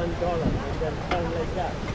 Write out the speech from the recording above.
one dollar and then turn like that.